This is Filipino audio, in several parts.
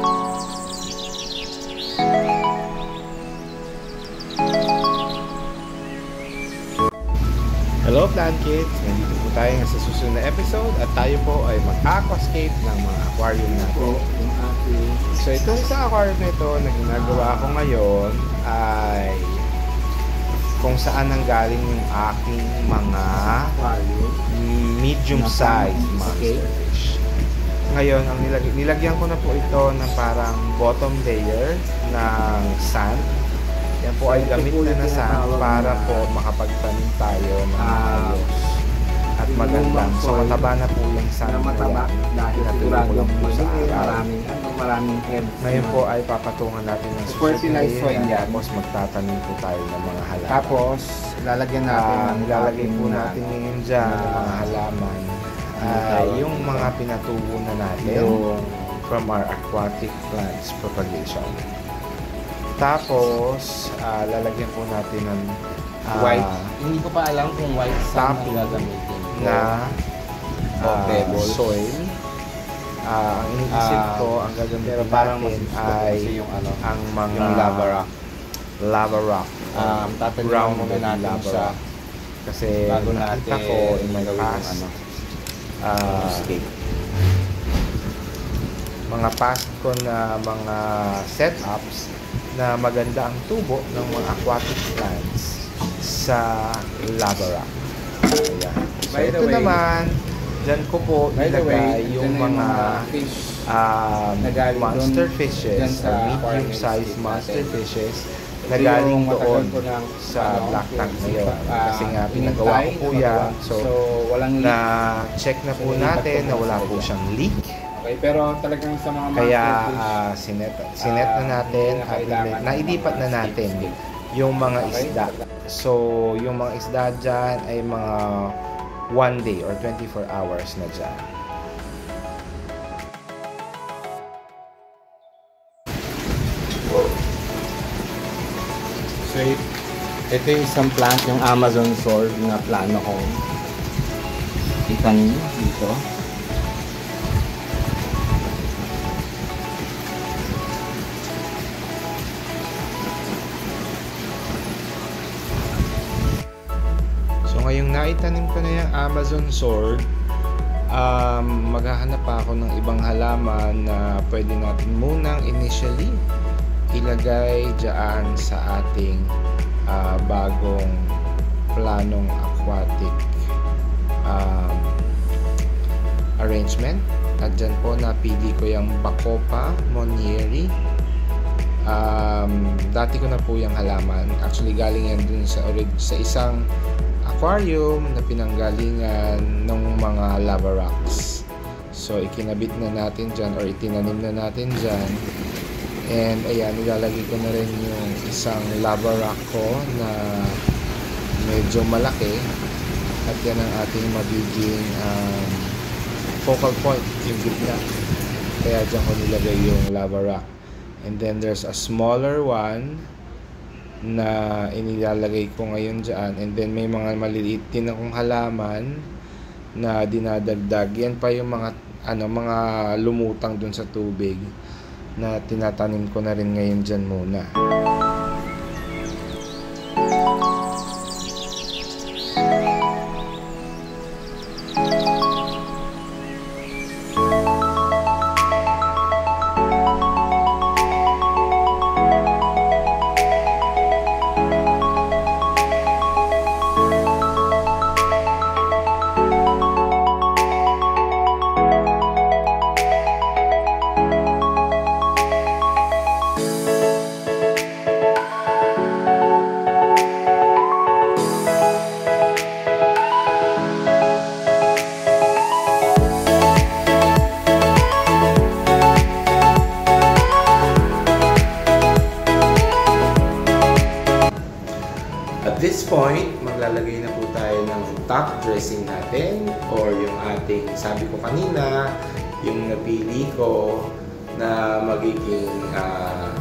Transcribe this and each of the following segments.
Hello Plant Kids! Nandito po tayo sa susunod na episode at tayo po ay mag-aquascape ng mga aquarium natin. So itong sa aquarium na ito na ginagawa ko ngayon ay kung saan nanggaling yung aking mga medium size monster fish. Ngayon, ang nilag- nilagyan ko na po ito ng parang bottom layer ng sand. Yan po ay gamit na na sand para po makapagtanim tayo ng Ah, ayos at yung magandang. So mataba na po yung sand na mataba yan. dahil lang po sa maraming ano, maraming herbs. Ngayon po ay papatungan natin ng Fertilized soil yan. Tapos magtatanim po tayo ng mga halaman. Tapos, lalagyan natin Ah, ating po na- natin ngayon dyan na- ng mga halaman Tawag yung mga pinatubo na natin yung from our aquatic plants propagation. Tapos, ah, lalagyan po natin ng ah, white. Hindi ko pa alam kung white sand ang gagamitin. na ah, pebble. soil. Ah, ang iniisip Ah, ko, ang gagamitin Pero parang natin ay yung ano, ang mga yung lava rock. lava rock. Um, tataliwan Round muna natin lava siya rock. Kasi bago natin ko in my past, ano, escape. mga past ko na mga setups na maganda ang tubo ng mga aquatic plants sa rock. Ayan. So, By the ito way- naman, dyan ko po ilagay way, yung mga fish um, na galing monster fishes or medium-sized monster natin. fishes na galing doon sa ano, black tank yung ngayon. ah, Kasi nga, pinagawa ko po na yan. magawa. So, so walang na check na po So, natin na wala po siyang leak. Okay, pero talagang sa mga Kaya ah, sinet, sinet na ah, natin na at mga na natin yung mga isda. So, yung mga isda dyan ay mga one day or 24 hours na dyan. So, ito yung isang plant, yung Amazon sword na plano kong itanim dito. So ngayong naitanim ko na yung Amazon sword, um, maghahanap pa ako ng ibang halaman na pwede natin munang initially ilagay dyan sa ating ah, bagong planong aquatic um, arrangement. At dyan po napili ko yung Bacopa Monieri. Um, dati ko na po yung halaman. Actually galing yan dun sa, sa isang aquarium na pinanggalingan ng mga lava rocks. So, ikinabit na natin dyan or itinanim na natin dyan. And, ayan, nilalagay ko na rin yung isang lava rock ko na medyo malaki. At yan ang ating magiging um, focal point, yung gitna. Kaya dyan ko nilagay yung lava rock. And then, there's a smaller one na inilalagay ko ngayon dyan and then may mga maliliit din akong halaman na dinadagdag yan pa yung mga ano mga lumutang dun sa tubig na tinatanim ko na rin ngayon dyan muna this point, maglalagay na po tayo ng top dressing natin or yung ating, sabi ko kanina, yung napili ko na magiging ah,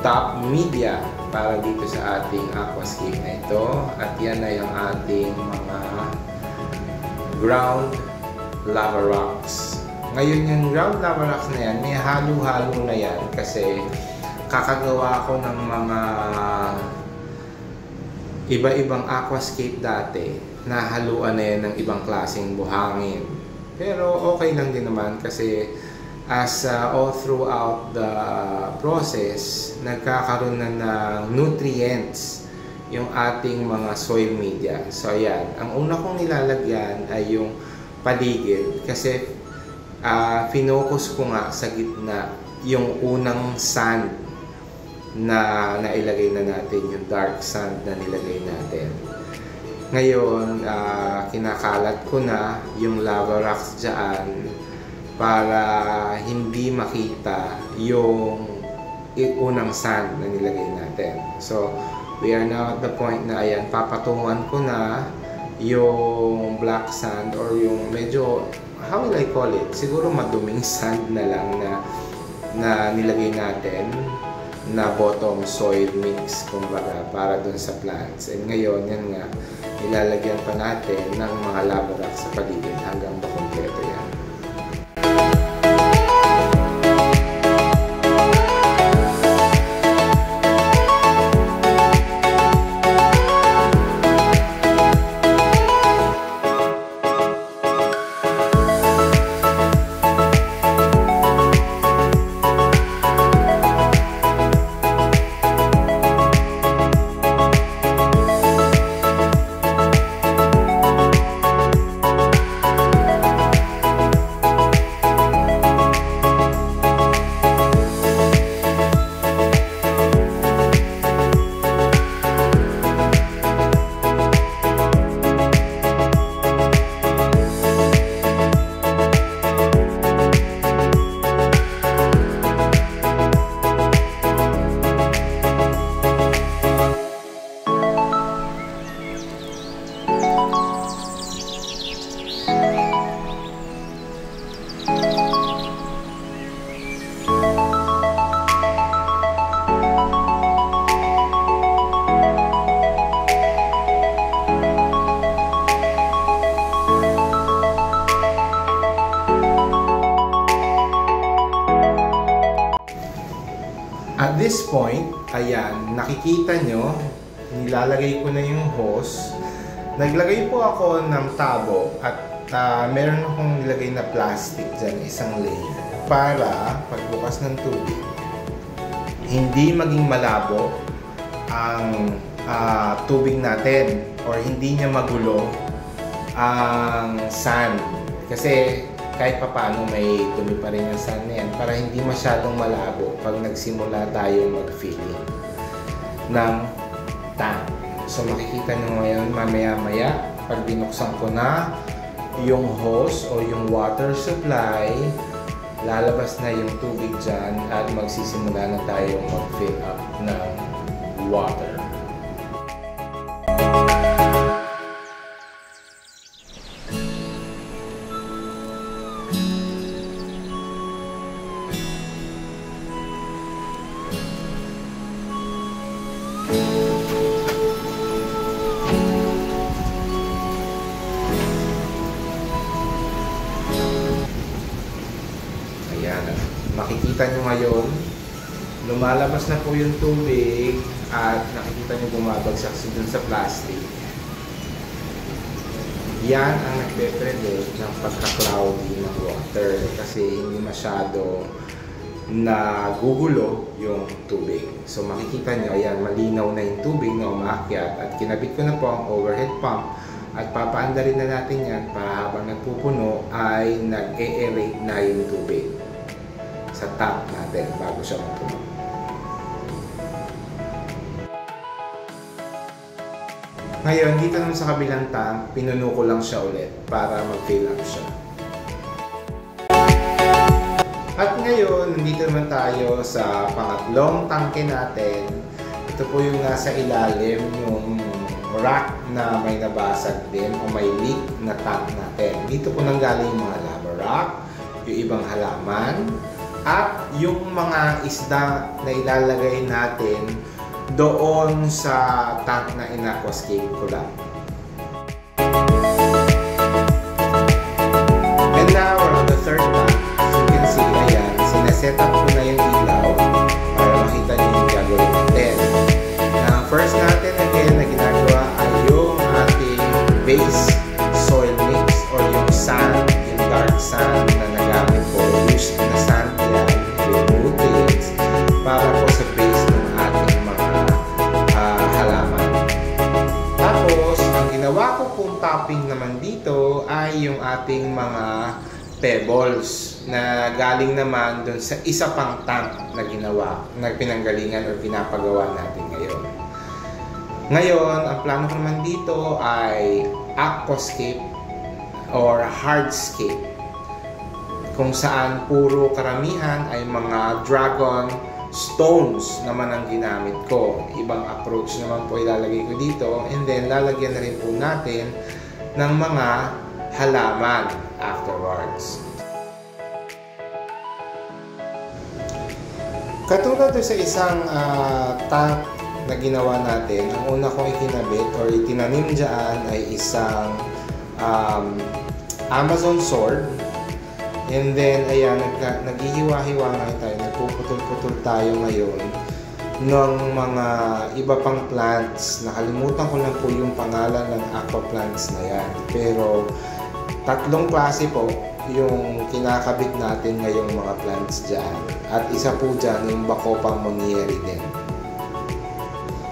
top media para dito sa ating aquascape na ito. At yan na yung ating mga ground lava rocks. Ngayon yung ground lava rocks na yan, may halo-halo na yan kasi kakagawa ako ng mga iba-ibang aquascape dati na haluan na yan ng ibang klaseng buhangin. Pero okay lang din naman kasi as uh, all throughout the process, nagkakaroon na ng nutrients yung ating mga soil media. So ayan, ang una kong nilalagyan ay yung paligid kasi uh, finocus ko nga sa gitna yung unang sand na nailagay na natin, yung dark sand na nilagay natin. Ngayon, uh, kinakalat ko na yung lava rocks dyan para hindi makita yung unang sand na nilagay natin. So, we are now at the point na ayan, papatungan ko na yung black sand or yung medyo, how will I call it? Siguro maduming sand na lang na na nilagay natin na bottom soil mix kumbaga para dun sa plants. And ngayon, yan nga, ilalagyan pa natin ng mga rock sa paligid hanggang makumpleto this point, ayan, nakikita nyo, nilalagay ko na yung hose. Naglagay po ako ng tabo at uh, meron akong nilagay na plastic dyan, isang layer, para pagbukas ng tubig, hindi maging malabo ang uh, tubig natin or hindi niya magulo ang sand. Kasi kahit papano may dumi pa rin yung sun na yan para hindi masyadong malabo pag nagsimula tayo mag-filling ng tank. So makikita nyo ngayon mamaya-maya pag binuksan ko na yung hose o yung water supply lalabas na yung tubig dyan at magsisimula na tayo mag-fill up ng water. Ayan. Makikita nyo ngayon, lumalabas na po yung tubig at nakikita nyo bumabagsak sa dun sa plastic. Yan ang nagpe-predict ng pagka-cloudy ng water kasi hindi masyado nagugulo yung tubig. So makikita nyo, ayan, malinaw na yung tubig na umakyat at kinabit ko na po ang overhead pump at papaanda rin na natin yan para habang nagpupuno ay nag-e-aerate na yung tubig sa tank natin bago siya mapuno. Ngayon, dito naman sa kabilang tank, pinuno ko lang siya ulit para mag-fill up siya. At ngayon, nandito naman tayo sa pangatlong tangke natin. Ito po yung nasa ilalim, yung rack na may nabasag din o may leak na tank natin. Dito po nanggaling yung mga lava rock, yung ibang halaman, at yung mga isda na ilalagay natin doon sa tank na in-aquascape ko lang. And now, on the third tank, as you can see, ayan, sinaset up ko na yung pebbles na galing naman doon sa isa pang tank na ginawa, na pinanggalingan o pinapagawa natin ngayon. Ngayon, ang plano ko naman dito ay aquascape or hardscape kung saan puro karamihan ay mga dragon stones naman ang ginamit ko. Ibang approach naman po ilalagay ko dito and then lalagyan na rin po natin ng mga halaman afterwards. Katulad doon sa isang ah, tank na ginawa natin, ang una kong ikinabit or itinanim dyan ay isang um, Amazon sword. And then, ayan, nagka, naghihiwa-hiwa ngayon tayo, nagpuputol-putol tayo ngayon ng mga iba pang plants. Nakalimutan ko lang po yung pangalan ng aqua plants na yan. Pero, tatlong klase po yung kinakabit natin ngayong mga plants dyan. At isa po dyan yung Bacopa monieri din.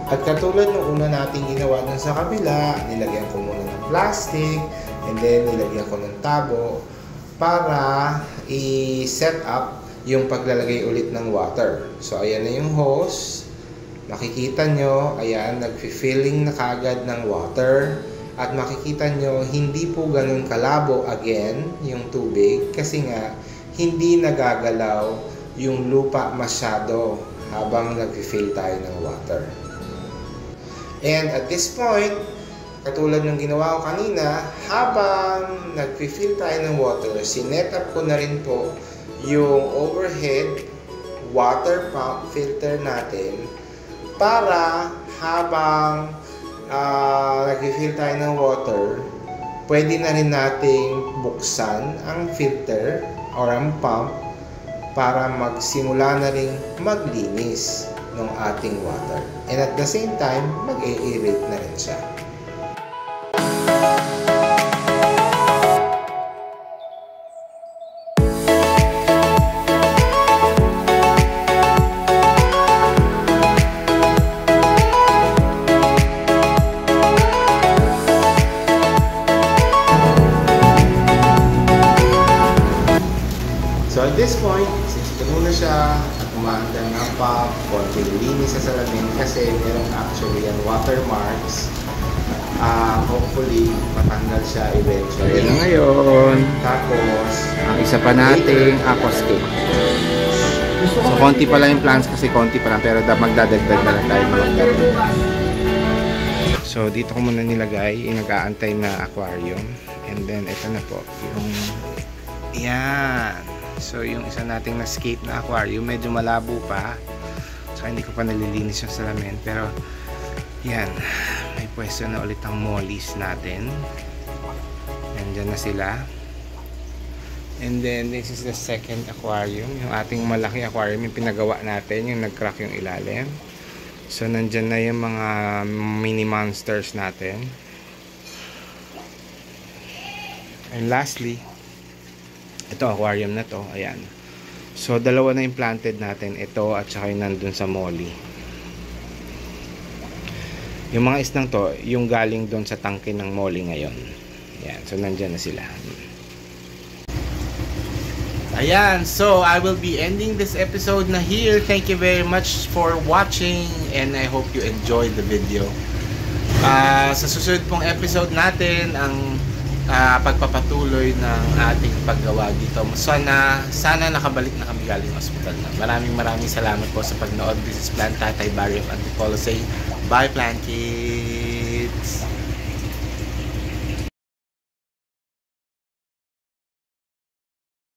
At katulad ng una nating ginawa dun sa kabila, nilagyan ko muna ng plastic, and then nilagyan ko ng tabo para i-set up yung paglalagay ulit ng water. So, ayan na yung hose. Makikita nyo, ayan, nag-filling na kagad ng water. At makikita nyo, hindi po ganun kalabo again yung tubig kasi nga hindi nagagalaw yung lupa masyado habang nag-fill tayo ng water. And at this point, katulad ng ginawa ko kanina, habang nag-fill tayo ng water, sinet up ko na rin po yung overhead water pump filter natin para habang uh, nag-fill tayo ng water, pwede na rin nating buksan ang filter or ang pump para magsimula na rin maglinis ng ating water. And at the same time, mag-aerate na rin siya. This point, since puno na siya at umaandar ng pump, konting linis sa salamin kasi meron actually yan watermarks. Ah, hopefully, matanggal siya eventually. Ayan na ngayon. Tapos, Ang isa pa nating aquascape. So, konti pa lang yung plants kasi konti pa lang. Pero da- magdadagdag na lang tayo. So, dito ko muna nilagay yung nag-aantay na aquarium. And then, ito na po. Yung, yan. So, yung isa nating na-scape na aquarium, medyo malabo pa. So, hindi ko pa nalilinis yung salamin. Pero, yan. May pwesto na ulit ang mollies natin. Nandyan na sila. And then, this is the second aquarium. Yung ating malaki aquarium, yung pinagawa natin, yung nag-crack yung ilalim. So, nandyan na yung mga mini monsters natin. And lastly, ito aquarium na to, ayan. So, dalawa na implanted natin. Ito at saka yung nandun sa molly. Yung mga isnang to, yung galing doon sa tangke ng molly ngayon. Ayan, so nandyan na sila. Ayan, so I will be ending this episode na here. Thank you very much for watching and I hope you enjoyed the video. Ah, sa susunod pong episode natin, ang ah, pagpapatuloy ng ating paggawa dito. Sana, sana nakabalik na kami galing hospital na. Maraming maraming salamat po sa pagnood. This is Plant Tatay Barry of Antipolo saying, Bye Plant Kids!